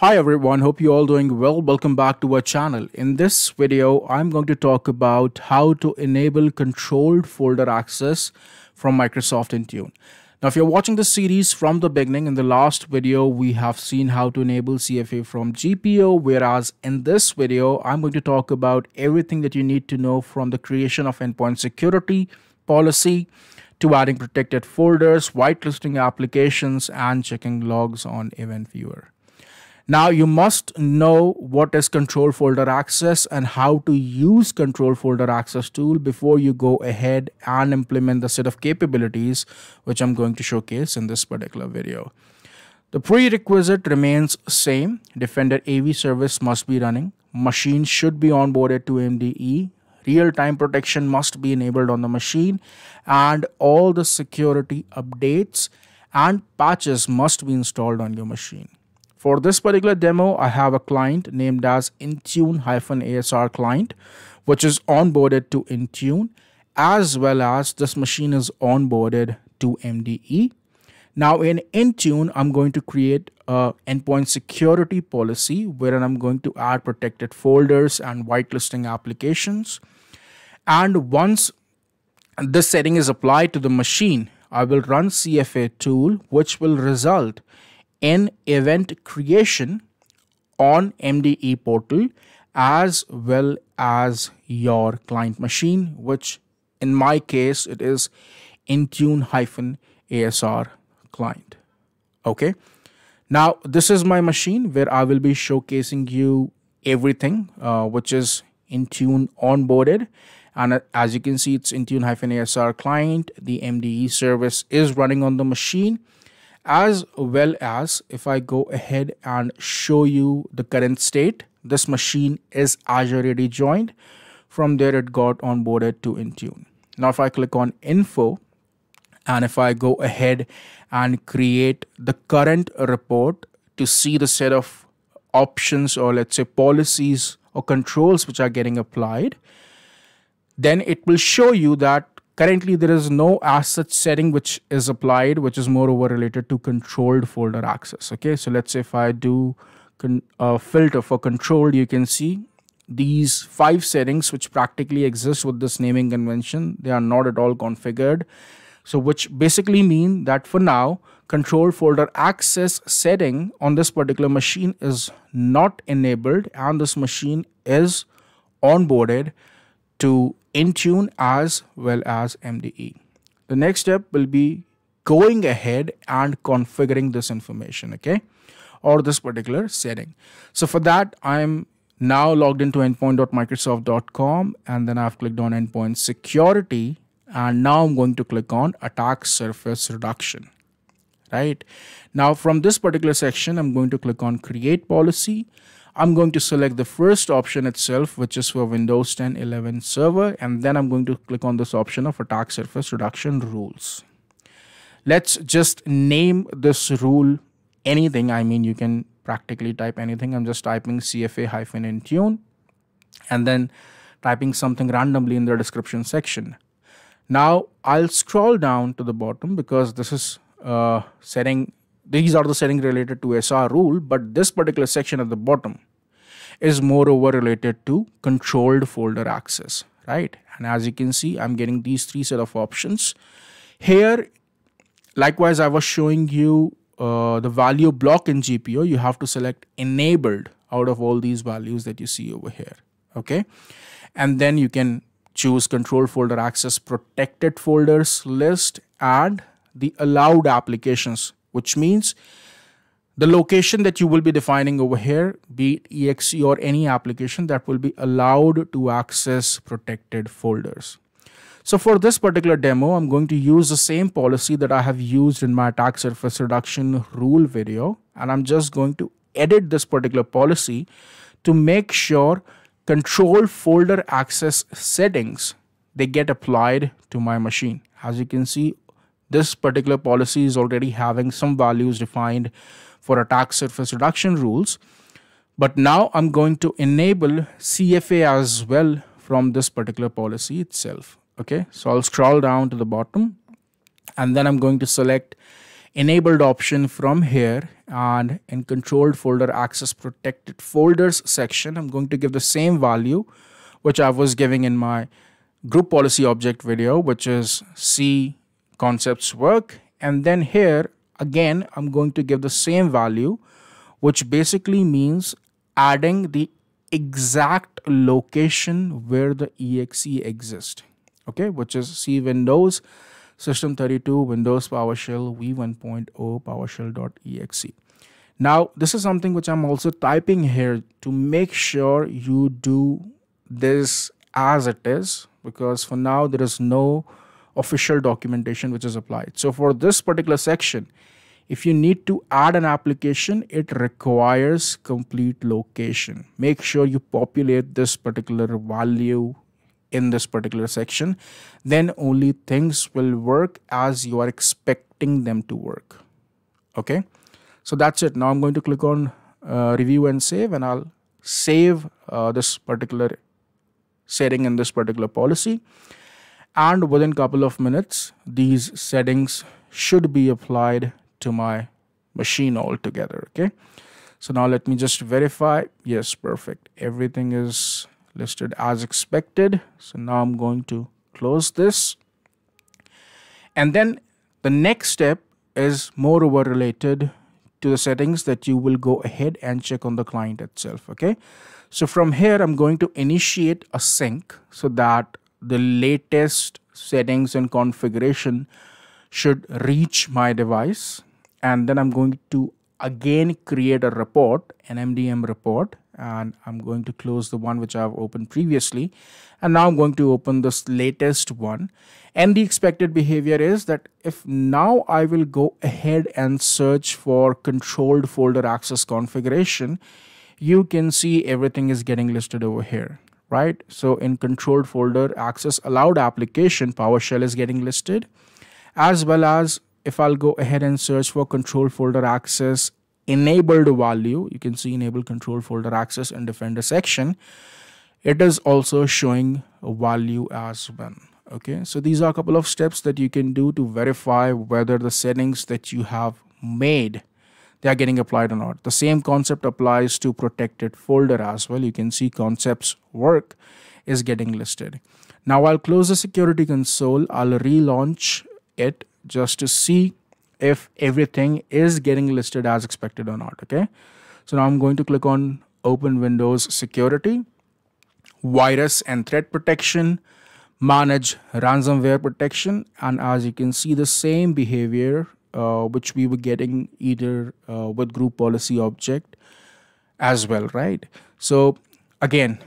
Hi everyone, hope you're all doing well. Welcome back to our channel. In this video, I'm going to talk about how to enable controlled folder access from Microsoft Intune. Now, if you're watching the series from the beginning, in the last video, we have seen how to enable CFA from GPO, whereas in this video, I'm going to talk about everything that you need to know from the creation of endpoint security policy to adding protected folders, whitelisting applications, and checking logs on Event Viewer. Now you must know what is control folder access and how to use control folder access tool before you go ahead and implement the set of capabilities which I'm going to showcase in this particular video. The prerequisite remains same. Defender AV service must be running. Machine should be onboarded to MDE. Real-time protection must be enabled on the machine and all the security updates and patches must be installed on your machine. For this particular demo, I have a client named as Intune-ASR client, which is onboarded to Intune, as well as this machine is onboarded to MDE. Now in Intune, I'm going to create a endpoint security policy wherein I'm going to add protected folders and whitelisting applications. And once this setting is applied to the machine, I will run CFA tool, which will result in event creation on MDE portal as well as your client machine, which in my case, it is Intune-ASR client. Okay. Now, this is my machine where I will be showcasing you everything, uh, which is Intune onboarded. And as you can see, it's Intune-ASR client. The MDE service is running on the machine as well as if I go ahead and show you the current state, this machine is Azure AD joined. From there, it got onboarded to Intune. Now, if I click on info and if I go ahead and create the current report to see the set of options or let's say policies or controls which are getting applied, then it will show you that Currently, there is no as such setting which is applied, which is moreover related to controlled folder access. Okay, so let's say if I do uh, filter for controlled, you can see these five settings which practically exist with this naming convention. They are not at all configured. So which basically mean that for now, control folder access setting on this particular machine is not enabled and this machine is onboarded to Intune as well as MDE. The next step will be going ahead and configuring this information, okay, or this particular setting. So for that, I'm now logged into endpoint.microsoft.com and then I've clicked on endpoint security and now I'm going to click on attack surface reduction right now from this particular section I'm going to click on create policy I'm going to select the first option itself, which is for Windows 10 11 server, and then I'm going to click on this option of attack surface reduction rules. Let's just name this rule anything. I mean, you can practically type anything. I'm just typing CFA hyphen Intune and then typing something randomly in the description section. Now I'll scroll down to the bottom because this is uh, setting these are the settings related to SR rule, but this particular section at the bottom is moreover related to controlled folder access, right? And as you can see, I'm getting these three set of options. Here, likewise, I was showing you uh, the value block in GPO. You have to select enabled out of all these values that you see over here, okay? And then you can choose control folder access protected folders list and the allowed applications which means the location that you will be defining over here, be it exe or any application that will be allowed to access protected folders. So for this particular demo, I'm going to use the same policy that I have used in my attack surface reduction rule video. And I'm just going to edit this particular policy to make sure control folder access settings, they get applied to my machine. As you can see, this particular policy is already having some values defined for attack surface reduction rules. But now I'm going to enable CFA as well from this particular policy itself. Okay, so I'll scroll down to the bottom and then I'm going to select enabled option from here and in controlled folder access protected folders section I'm going to give the same value which I was giving in my group policy object video which is C concepts work and then here again I'm going to give the same value which basically means adding the exact location where the exe exists okay which is C Windows System32 Windows PowerShell v1.0 PowerShell.exe. Now, this is something which I'm also typing here to make sure you do this as it is because for now there is no official documentation which is applied. So for this particular section, if you need to add an application, it requires complete location. Make sure you populate this particular value in this particular section. Then only things will work as you are expecting them to work. Okay? So that's it. Now i'm going to click on uh, review and save and i'll save uh, this particular setting in this particular policy and within couple of minutes these settings should be applied to my machine altogether okay so now let me just verify yes perfect everything is listed as expected. So now I'm going to close this. And then the next step is moreover related to the settings that you will go ahead and check on the client itself. Okay. So from here, I'm going to initiate a sync so that the latest settings and configuration should reach my device. And then I'm going to again create a report, an MDM report, and I'm going to close the one which I've opened previously. And now I'm going to open this latest one. And the expected behavior is that if now I will go ahead and search for controlled folder access configuration, you can see everything is getting listed over here, right? So in controlled folder access allowed application, PowerShell is getting listed, as well as if I'll go ahead and search for control folder access enabled value, you can see enable control folder access in defender section. It is also showing a value as well. Okay, so these are a couple of steps that you can do to verify whether the settings that you have made they are getting applied or not. The same concept applies to protected folder as well. You can see concepts work is getting listed. Now I'll close the security console. I'll relaunch it just to see if everything is getting listed as expected or not okay so now i'm going to click on open windows security virus and threat protection manage ransomware protection and as you can see the same behavior uh, which we were getting either uh, with group policy object as well right? So again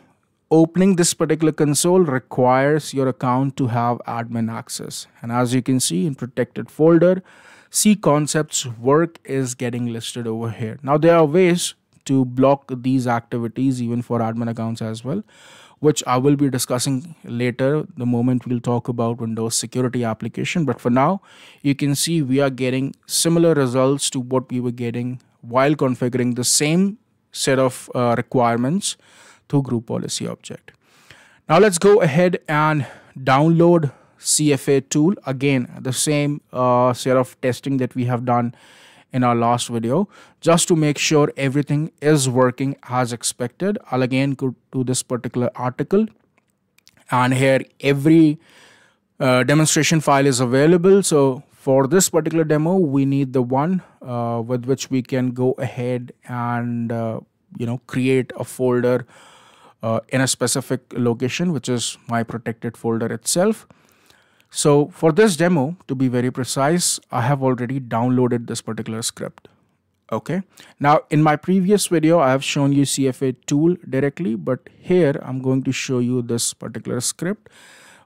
opening this particular console requires your account to have admin access. And as you can see in protected folder C concepts work is getting listed over here. Now there are ways to block these activities even for admin accounts as well, which I will be discussing later the moment we'll talk about Windows security application. But for now, you can see we are getting similar results to what we were getting while configuring the same set of uh, requirements to group policy object. Now let's go ahead and download CFA tool. Again, the same uh, set of testing that we have done in our last video just to make sure everything is working as expected. I'll again go to this particular article and here every uh, demonstration file is available. So for this particular demo, we need the one uh, with which we can go ahead and uh, you know create a folder uh, in a specific location, which is my protected folder itself. So for this demo, to be very precise, I have already downloaded this particular script. Okay. Now in my previous video, I have shown you CFA tool directly, but here I'm going to show you this particular script,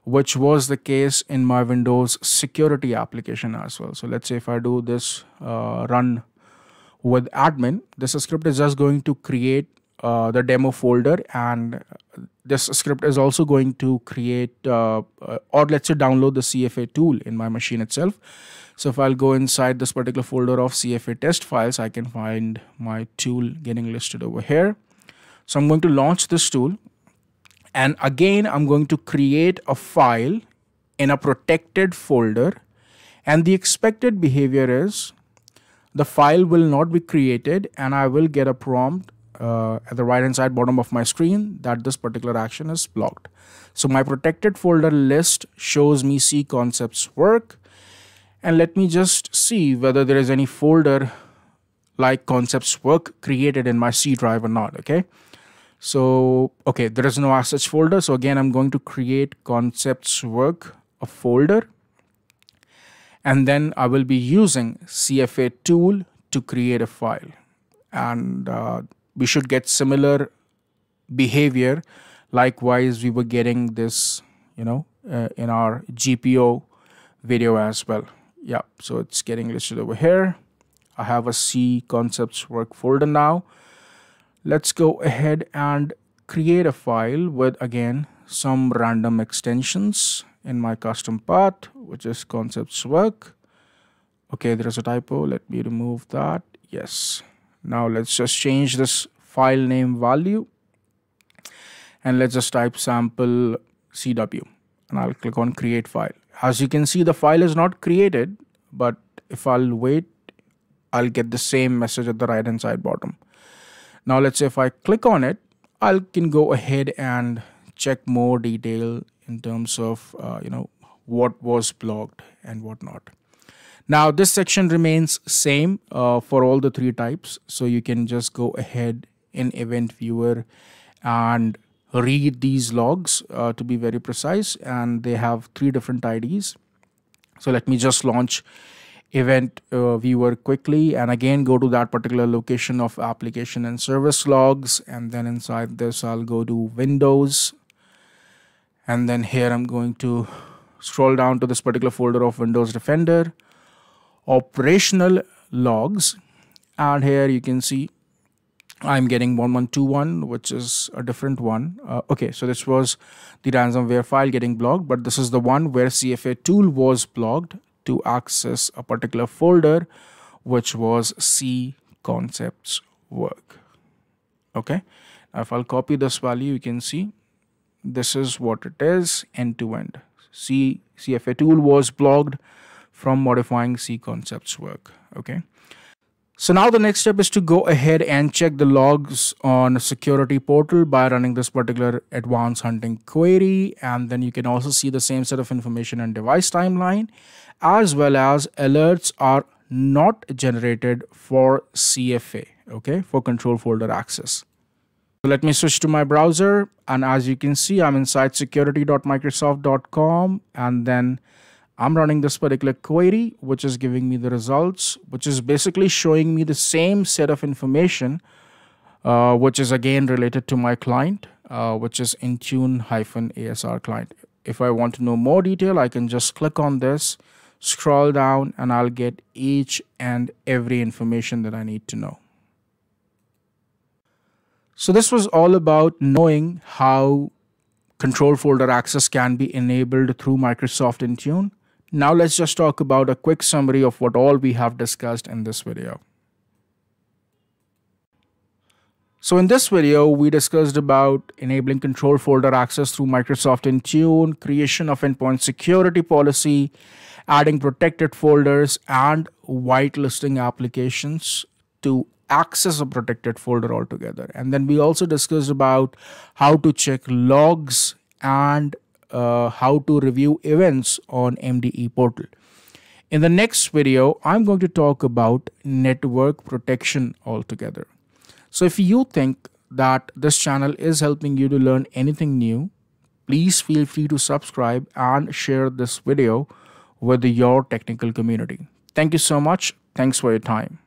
which was the case in my Windows security application as well. So let's say if I do this uh, run with admin, this script is just going to create uh, the demo folder and this script is also going to create uh, uh or let's say download the CFA tool in my machine itself. So if I'll go inside this particular folder of CFA test files, I can find my tool getting listed over here. So I'm going to launch this tool and again, I'm going to create a file in a protected folder and the expected behavior is the file will not be created and I will get a prompt uh, at the right hand side bottom of my screen that this particular action is blocked. So my protected folder list shows me C concepts work and let me just see whether there is any folder like concepts work created in my C drive or not okay. So okay there is no such folder so again I'm going to create concepts work a folder and then I will be using CFA tool to create a file and uh, we should get similar behavior. Likewise we were getting this you know uh, in our GPO video as well. Yeah so it's getting listed over here. I have a C concepts work folder now. Let's go ahead and create a file with again some random extensions in my custom path which is concepts work. Okay there is a typo. Let me remove that. Yes now let's just change this file name value and let's just type sample CW and I'll click on create file. As you can see the file is not created but if I'll wait I'll get the same message at the right hand side bottom. Now let's say if I click on it I can go ahead and check more detail in terms of uh, you know what was blocked and what not. Now this section remains same uh, for all the three types. So you can just go ahead in event viewer and read these logs uh, to be very precise. And they have three different IDs. So let me just launch event uh, viewer quickly. And again go to that particular location of application and service logs. And then inside this I'll go to Windows. And then here I'm going to scroll down to this particular folder of Windows Defender operational logs. And here you can see I'm getting 1121 which is a different one. Uh, okay so this was the ransomware file getting blocked but this is the one where CFA tool was blocked to access a particular folder which was C concepts work. Okay now if I'll copy this value you can see this is what it is end to end. C CFA tool was blocked from modifying C concepts work. Okay. So now the next step is to go ahead and check the logs on security portal by running this particular advanced hunting query. And then you can also see the same set of information and device timeline as well as alerts are not generated for CFA, okay, for control folder access. So let me switch to my browser. And as you can see, I'm inside security.microsoft.com and then I'm running this particular query, which is giving me the results, which is basically showing me the same set of information, uh, which is again related to my client, uh, which is Intune-ASR client. If I want to know more detail, I can just click on this, scroll down, and I'll get each and every information that I need to know. So this was all about knowing how control folder access can be enabled through Microsoft Intune. Now let's just talk about a quick summary of what all we have discussed in this video. So in this video, we discussed about enabling control folder access through Microsoft Intune, creation of endpoint security policy, adding protected folders, and whitelisting applications to access a protected folder altogether. And then we also discussed about how to check logs and uh, how to review events on MDE portal. In the next video, I'm going to talk about network protection altogether. So if you think that this channel is helping you to learn anything new, please feel free to subscribe and share this video with your technical community. Thank you so much. Thanks for your time.